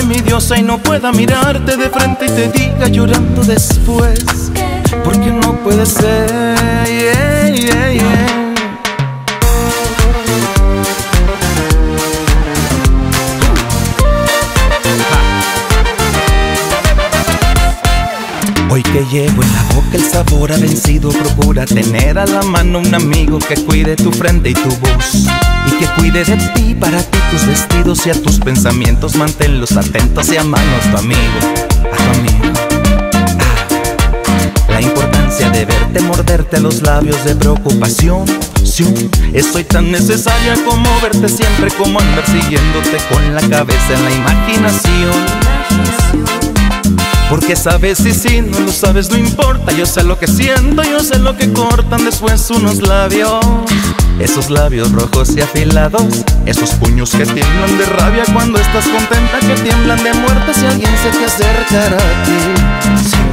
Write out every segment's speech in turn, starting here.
envidiosa y no pueda mirarte de frente y te diga llorando después. Porque no puede ser. Hoy que llevo en la boca el sabor ha vencido, procura tener a la mano un amigo que cuide tu frente y tu voz. Y que cuide de ti, para ti, tus vestidos y a tus pensamientos, manténlos atentos y a mano tu amigo, a tu amigo. Ah, la importancia de verte morderte los labios de preocupación. Estoy tan necesaria como verte siempre, como andar siguiéndote con la cabeza en la imaginación. Porque sabes y si no lo sabes no importa. Yo sé lo que siento, yo sé lo que cortan después unos labios. Esos labios rojos y afilados Esos puños que tiemblan de rabia cuando estás contenta Que tiemblan de muerte si alguien se te acercara a ti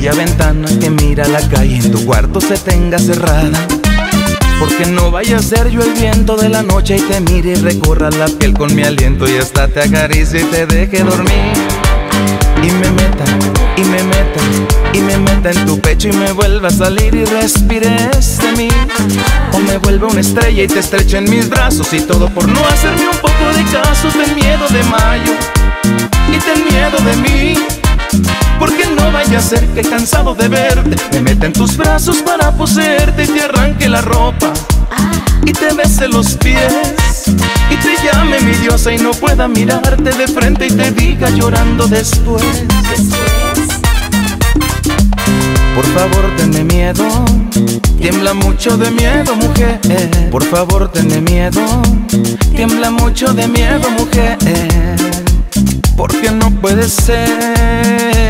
aquella ventana que mira la calle en tu cuarto se tenga cerrada. Porque no vaya a ser yo el viento de la noche y te mire y recorra la piel con mi aliento y hasta te acaricie y te deje dormir. Y me meta, y me meta, y me meta en tu pecho y me vuelva a salir y respires de mí. O me vuelva una estrella y te estreche en mis brazos y todo por no hacerme un poco de caso. Ten miedo de mayo no vaya a ser que cansado de verte. Me meta en tus brazos para poseerte Y te arranque la ropa. Y te bese los pies. Y te llame mi diosa y no pueda mirarte de frente Y te diga llorando después. Por favor tenme miedo. Tiembla mucho de miedo mujer. Por favor tenme miedo. Tiembla mucho de miedo mujer. Porque no puede ser